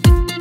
Bye.